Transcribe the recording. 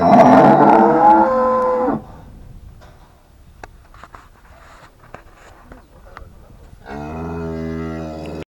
아.